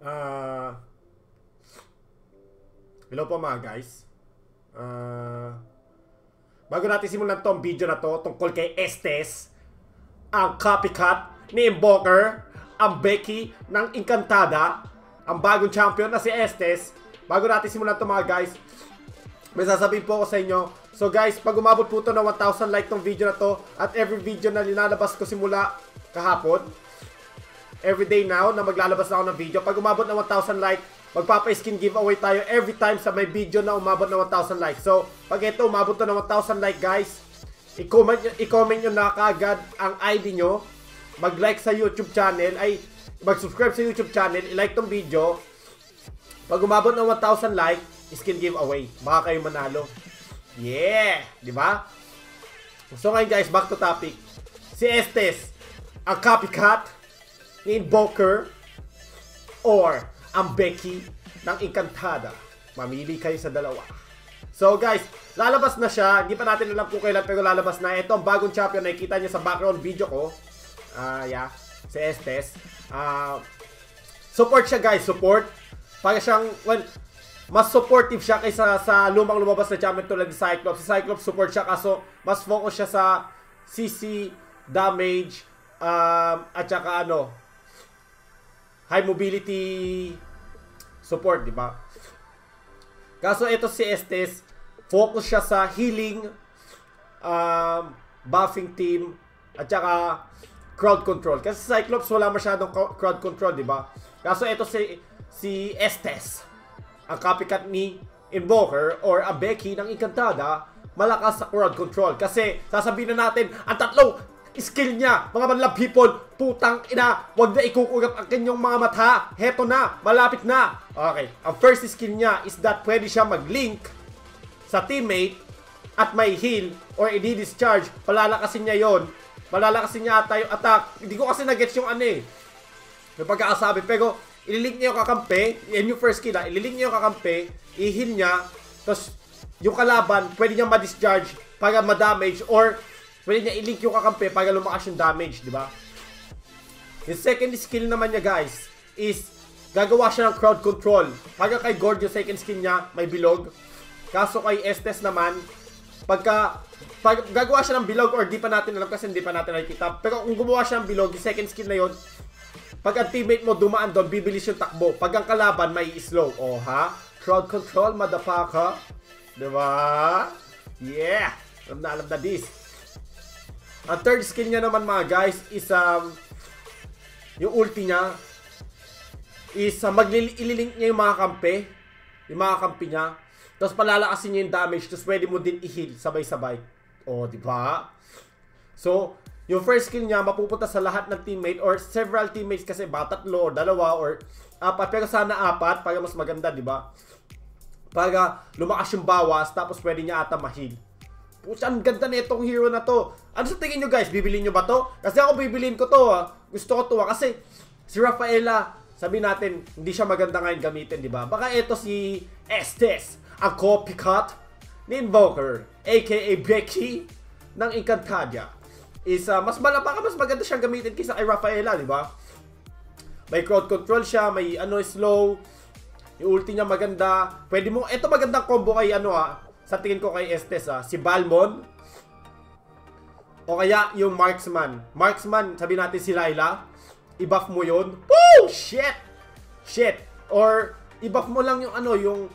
Uh, hello po mga guys. Uh, bago natin simulan tong video na to tungkol kay Estes, ang copycat ni Invoker, ang Becky ng Encantada, ang bagong champion na si Estes. Bago natin simulan to mga guys, may sasabihin po ako sa inyo. So guys, pag umabot po to ng 1,000 like tong video na to, at every video na linalabas ko simula kahapon, everyday now na maglalabas na ako ng video. Pag umabot ng 1,000 like, magpapa-skin giveaway tayo every time sa may video na umabot ng 1,000 like. So, pag ito umabot na ng 1,000 like guys, i-comment i-comment nyo na kagad ang ID nyo, mag-like sa YouTube channel, ay mag-subscribe sa YouTube channel, i-like tong video. Pag umabot ng 1,000 like, skin giveaway. Baka kayo manalo. Yeah! Di ba? So ngayon guys, back to topic. Si Estes, ang copycat ni Invoker or ang Becky ng Encantada. Mamili kayo sa dalawa. So guys, lalabas na siya. Hindi pa natin alam kung kailan pero lalabas na. Ito ang bagong champion. Nakikita niyo sa background video ko. Ah, uh, yeah. Si Estes. Ah, uh, support siya guys. Support. Para siyang, well, mas supportive siya kaysa sa lumang lumabas na champion tulad ni Cyclops. Si Cyclops support siya kaso mas focus siya sa CC, damage, um, at saka ano, high mobility support, di ba? Kaso ito si Estes, focus siya sa healing, um, buffing team, at saka crowd control. Kasi Cyclops wala masyadong crowd control, di ba? Kaso ito si si Estes ang copycat ni Invoker or a Becky ng Encantada, malakas sa crowd control. Kasi sasabihin na natin, ang tatlong skill niya, mga manlab people, putang ina, wag na ikukugap ang kanyang mga mata. Heto na, malapit na. Okay, ang first skill niya is that pwede siya mag-link sa teammate at may heal or i-discharge. Palalakasin niya yon Palalakasin niya ata yung attack. Hindi ko kasi na-gets yung ano eh. Yung pagkakasabi. Pero ililink niya yung kakampi, yan yung first skill ha, ililink niya yung kakampi, i-heal niya, tapos yung kalaban, pwede niya ma-discharge para ma-damage or pwede niya i-link yung kakampi para lumakas yung damage, di ba? Yung second skill naman niya guys is gagawa siya ng crowd control. Pagka kay Gord yung second skill niya, may bilog. Kaso kay Estes naman, pagka pag gagawa siya ng bilog or di pa natin alam kasi hindi pa natin nakikita. Pero kung gumawa siya ng bilog, yung second skill na yon pag ang teammate mo dumaan doon, bibilis yung takbo. Pag ang kalaban, may slow. Oh, ha? Crowd control, motherfucker. Diba? Yeah! Alam na alam na this. Ang third skill niya naman mga guys is um, yung ulti niya is uh, maglilink niya yung mga kampe. Yung mga kampi niya. Tapos palalakasin niya yung damage. Tapos pwede mo din i-heal sabay-sabay. Oh, di ba? So, yung first skill niya mapupunta sa lahat ng teammate or several teammates kasi ba tatlo or dalawa or apat pero sana apat para mas maganda, di ba? Para lumakas yung bawas tapos pwede niya ata ma-heal. Pucha, ang ganda na itong hero na to. Ano sa tingin nyo guys? Bibilin nyo ba to? Kasi ako bibilin ko to ha. Gusto ko to ha. Kasi si Rafaela, sabi natin, hindi siya maganda ngayon gamitin, di ba? Baka ito si Estes, ang copycat ni Invoker, aka Becky ng Encantadia is uh, mas malapaka, mas maganda siyang gamitin kaysa kay Rafaela, di ba? May crowd control siya, may ano slow, yung ulti niya maganda. Pwede mo, ito magandang combo kay ano ah, sa tingin ko kay Estes ah, si Balmon. O kaya yung Marksman. Marksman, sabi natin si Laila, i-buff mo yun. Woo! Shit! Shit! Or, i-buff mo lang yung ano, yung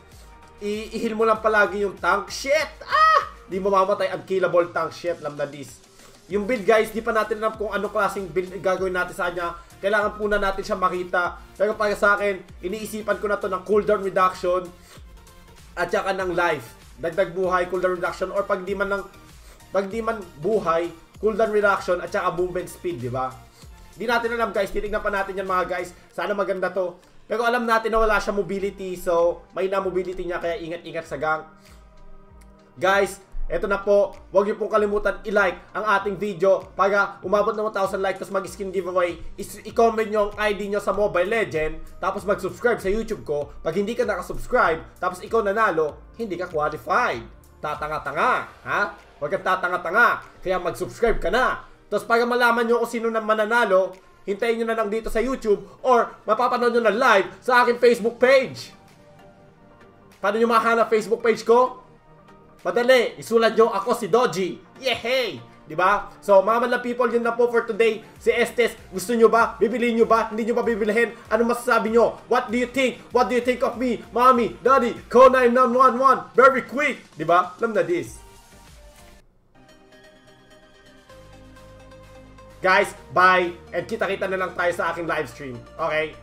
i-heal mo lang palagi yung tank. Shit! Ah! Di mo mamatay unkillable tank. Shit, lam na this. Yung build guys, di pa natin alam kung anong klaseng build gagawin natin sa kanya. Kailangan po na natin siya makita. Pero para sa akin, iniisipan ko na to ng cooldown reduction at saka ng life. Dagdag buhay, cooldown reduction or pag di man ng pag di man buhay, cooldown reduction at saka movement speed, di ba? Di natin alam guys, titignan pa natin yan mga guys. Sana maganda to. Pero alam natin na wala siya mobility, so may na mobility niya kaya ingat-ingat sa gang. Guys, Eto na po, huwag niyo pong kalimutan i-like ang ating video para umabot ng 1,000 like tapos mag-skin giveaway. I-comment nyo ang ID nyo sa Mobile Legend tapos mag-subscribe sa YouTube ko. Pag hindi ka nakasubscribe tapos ikaw nanalo, hindi ka qualified. Tatanga-tanga, ha? Huwag kang tatanga-tanga. Kaya mag-subscribe ka na. Tapos para malaman nyo kung sino na mananalo, hintayin nyo na lang dito sa YouTube or mapapanood nyo na live sa aking Facebook page. Paano nyo mahanap Facebook page ko? Madali, isulat nyo ako si Doji. Yehey! Di ba? So, mga madlang people, yun na po for today. Si Estes, gusto nyo ba? Bibili nyo ba? Hindi nyo ba bibilihin? Ano masasabi nyo? What do you think? What do you think of me? Mommy, Daddy, call 9911. Very quick! Di ba? Alam na this. Guys, bye! And kita-kita na lang tayo sa aking live stream. Okay?